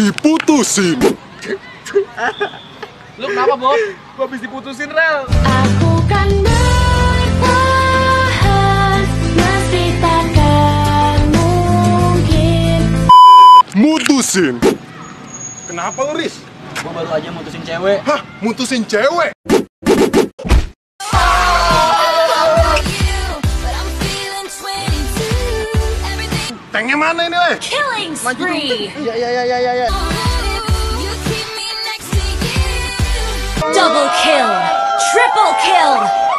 Diputusin. Lu kenapa, Bob? Gua habis diputusin, Rel. Aku kan bertahan Meski takkan mungkin Mutusin. Kenapa lu, Riz? Gua baru aja mutusin cewek. Hah, mutusin cewek? Tanknya mana ini, weh? Killing spree Ya, ya, ya, ya, ya, ya. Double kill Triple kill